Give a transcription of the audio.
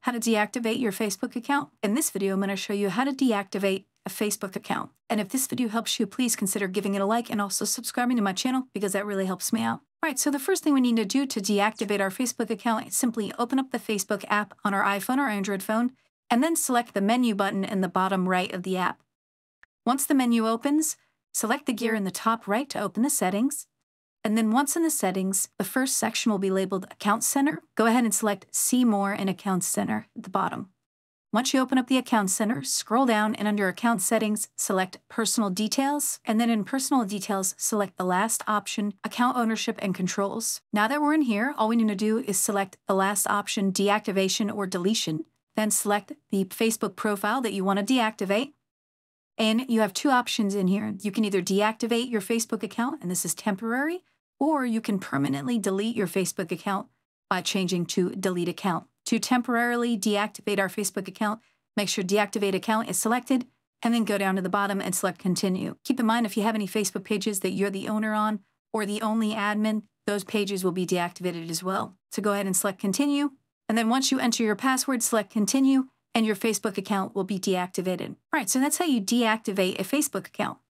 how to deactivate your Facebook account. In this video, I'm going to show you how to deactivate a Facebook account. And if this video helps you, please consider giving it a like and also subscribing to my channel because that really helps me out. All right, so the first thing we need to do to deactivate our Facebook account is simply open up the Facebook app on our iPhone or Android phone, and then select the menu button in the bottom right of the app. Once the menu opens, select the gear in the top right to open the settings. And then once in the settings, the first section will be labeled Account Center. Go ahead and select See More in Account Center at the bottom. Once you open up the Account Center, scroll down and under Account Settings, select Personal Details, and then in Personal Details, select the last option, Account Ownership and Controls. Now that we're in here, all we need to do is select the last option, Deactivation or Deletion. Then select the Facebook profile that you want to deactivate. And you have two options in here. You can either deactivate your Facebook account, and this is temporary, or you can permanently delete your Facebook account by changing to delete account. To temporarily deactivate our Facebook account, make sure deactivate account is selected and then go down to the bottom and select continue. Keep in mind if you have any Facebook pages that you're the owner on or the only admin, those pages will be deactivated as well. So go ahead and select continue. And then once you enter your password, select continue and your Facebook account will be deactivated. All right, so that's how you deactivate a Facebook account.